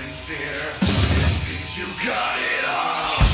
sincere. It seems you got it all.